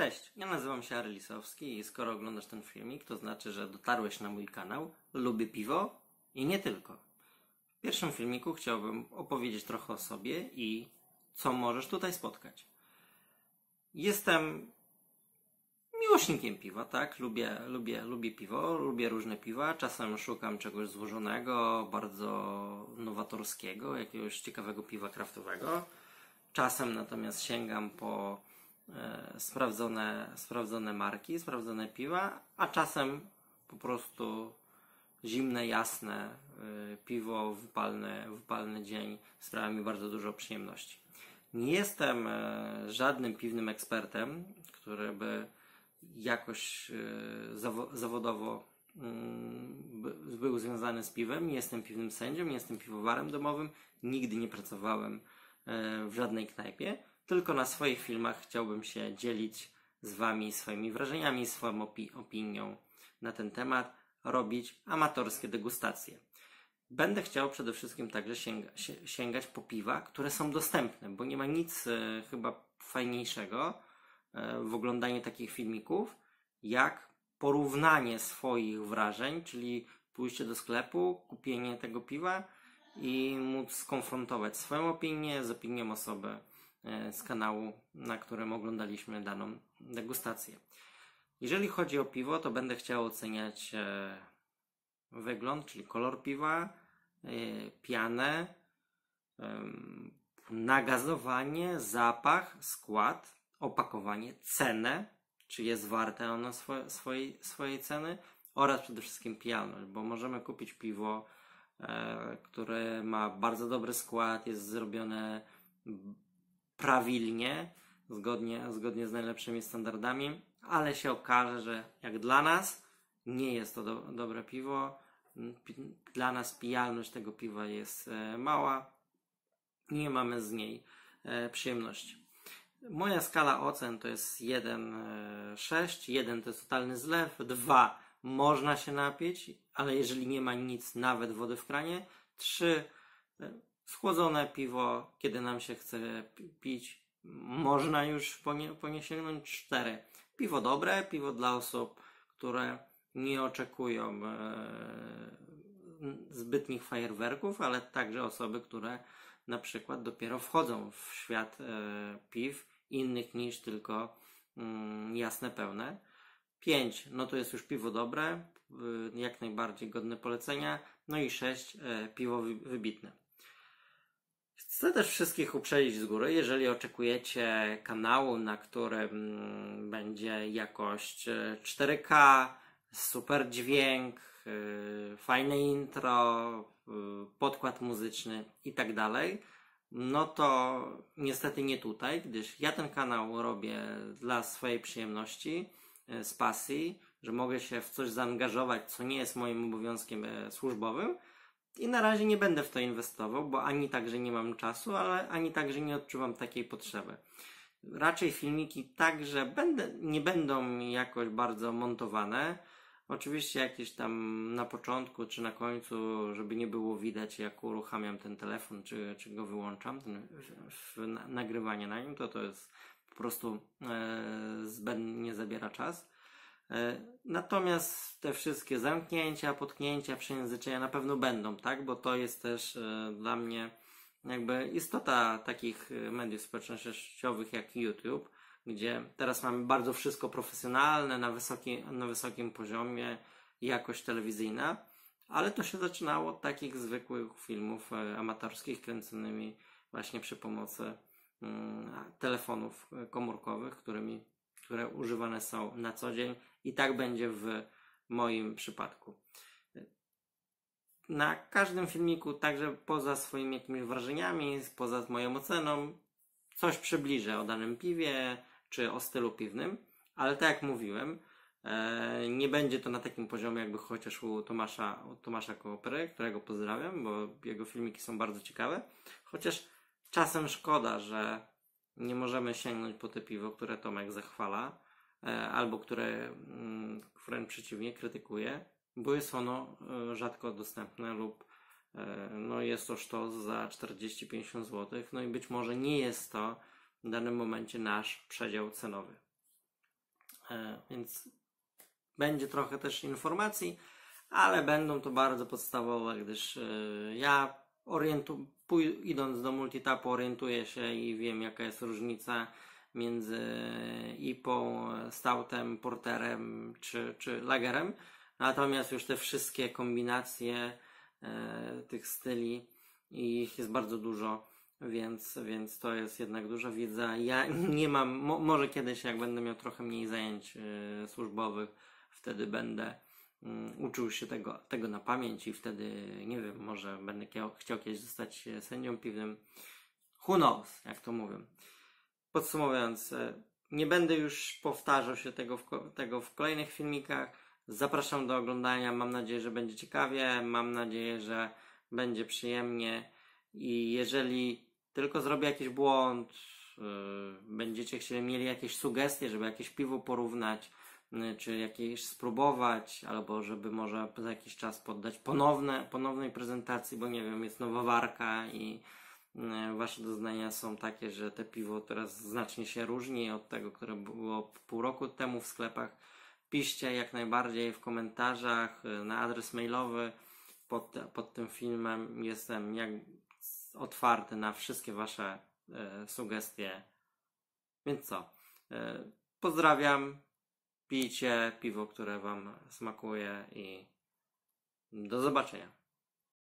Cześć, ja nazywam się Arylisowski i skoro oglądasz ten filmik, to znaczy, że dotarłeś na mój kanał. Lubię piwo i nie tylko. W pierwszym filmiku chciałbym opowiedzieć trochę o sobie i co możesz tutaj spotkać. Jestem miłośnikiem piwa, tak? Lubię, lubię, lubię piwo, lubię różne piwa. Czasem szukam czegoś złożonego, bardzo nowatorskiego, jakiegoś ciekawego piwa kraftowego. Czasem natomiast sięgam po sprawdzone, sprawdzone marki, sprawdzone piwa, a czasem po prostu zimne, jasne e, piwo, wypalny, wypalny dzień sprawia mi bardzo dużo przyjemności. Nie jestem e, żadnym piwnym ekspertem, który by jakoś e, zawo- zawodowo mm, by- był związany z piwem. Nie jestem piwnym sędzią, nie jestem piwowarem domowym, nigdy nie pracowałem e, w żadnej knajpie, tylko na swoich filmach chciałbym się dzielić z Wami swoimi wrażeniami, swoją opi- opinią na ten temat, robić amatorskie degustacje. Będę chciał przede wszystkim także sięga, sięgać po piwa, które są dostępne, bo nie ma nic e, chyba fajniejszego e, w oglądaniu takich filmików, jak porównanie swoich wrażeń, czyli pójście do sklepu, kupienie tego piwa i móc skonfrontować swoją opinię z opinią osoby z kanału, na którym oglądaliśmy daną degustację. Jeżeli chodzi o piwo, to będę chciał oceniać e, wygląd, czyli kolor piwa, e, pianę, nagazowanie, zapach, skład, opakowanie, cenę, czy jest warte ono swoje, swojej, swojej ceny oraz przede wszystkim pijalność, bo możemy kupić piwo, e, które ma bardzo dobry skład, jest zrobione prawilnie, zgodnie, zgodnie z najlepszymi standardami, ale się okaże, że jak dla nas nie jest to do, dobre piwo, Pi- dla nas pijalność tego piwa jest e, mała, nie mamy z niej e, przyjemności. Moja skala ocen to jest 1,6. 1 to jest totalny zlew, 2 można się napić, ale jeżeli nie ma nic, nawet wody w kranie, 3 schłodzone piwo, kiedy nam się chce pi- pić, można już po nie, po nie sięgnąć. 4 piwo dobre, piwo dla osób, które nie oczekują e, zbytnich fajerwerków, ale także osoby, które na przykład dopiero wchodzą w świat e, piw innych niż tylko mm, jasne, pełne. 5, no to jest już piwo dobre, jak najbardziej godne polecenia. No i 6, e, piwo wy- wybitne. Chcę też wszystkich uprzedzić z góry, jeżeli oczekujecie kanału, na którym mm, będzie jakość e, 4K, super dźwięk, e, fajne intro, e, podkład muzyczny i tak dalej, no to niestety nie tutaj, gdyż ja ten kanał robię dla swojej przyjemności, z pasji, że mogę się w coś zaangażować, co nie jest moim obowiązkiem służbowym. I na razie nie będę w to inwestował, bo ani także nie mam czasu, ale ani także nie odczuwam takiej potrzeby. Raczej filmiki także będę, nie będą jakoś bardzo montowane. Oczywiście jakieś tam na początku czy na końcu, żeby nie było widać jak uruchamiam ten telefon, czy, czy go wyłączam, ten, na, nagrywanie na nim, to to jest po prostu e, zbędnie zabiera czas. E, Natomiast te wszystkie zamknięcia, potknięcia, przejęzyczenia na pewno będą, tak? Bo to jest też e, dla mnie jakby istota takich e, mediów społecznościowych jak YouTube, gdzie teraz mamy bardzo wszystko profesjonalne, na, wysoki, na wysokim poziomie, jakość telewizyjna, ale to się zaczynało od takich zwykłych filmów amatorskich kręconymi właśnie przy pomocy mm, telefonów komórkowych, którymi, które używane są na co dzień i tak będzie w moim przypadku. Na każdym filmiku, także poza swoimi jakimiś wrażeniami, poza moją oceną, coś przybliżę o danym piwie czy o stylu piwnym, ale tak jak mówiłem, e, nie będzie to na takim poziomie, jakby chociaż u Tomasza, u Tomasza Koopery, którego pozdrawiam, bo jego filmiki są bardzo ciekawe. Chociaż czasem szkoda, że nie możemy sięgnąć po te piwo, które Tomek zachwala, albo które mm, wręcz przeciwnie krytykuje, bo jest ono e, rzadko dostępne lub e, no jest to sztos za 40-50 zł, no i być może nie jest to w danym momencie nasz przedział cenowy. E, więc będzie trochę też informacji, ale będą to bardzo podstawowe, gdyż e, ja orientu, idąc do multitapu orientuję się i wiem jaka jest różnica między IPą, stoutem, porterem czy, czy lagerem. Natomiast już te wszystkie kombinacje e, tych styli i ich jest bardzo dużo, więc, więc to jest jednak duża wiedza. Ja nie mam, mo, może kiedyś jak będę miał trochę mniej zajęć e, służbowych, wtedy będę mm, uczył się tego, tego na pamięć i wtedy, nie wiem, może będę chciał, kiedyś zostać e, sędzią piwnym. Who knows, jak to mówię. Podsumowując, e, nie będę już powtarzał się tego w, tego w kolejnych filmikach. Zapraszam do oglądania. Mam nadzieję, że będzie ciekawie. Mam nadzieję, że będzie przyjemnie. I jeżeli tylko zrobię jakiś błąd, yy, będziecie chcieli mieli jakieś sugestie, żeby jakieś piwo porównać, yy, czy jakieś spróbować, albo żeby może za jakiś czas poddać ponowne, ponownej prezentacji, bo nie wiem, jest nowa warka i wasze doznania są takie, że te piwo teraz znacznie się różni od tego, które było pół roku temu w sklepach. Piszcie jak najbardziej w komentarzach yy, na adres mailowy pod, pod tym filmem. Jestem jak otwarty na wszystkie Wasze e, sugestie. Więc co? E, pozdrawiam. Pijcie piwo, które Wam smakuje i do zobaczenia.